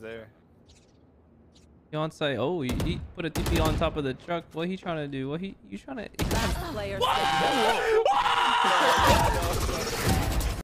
there. He on site. Oh, he, he put a TP on top of the truck. What he trying to do? What he you trying to? Player what?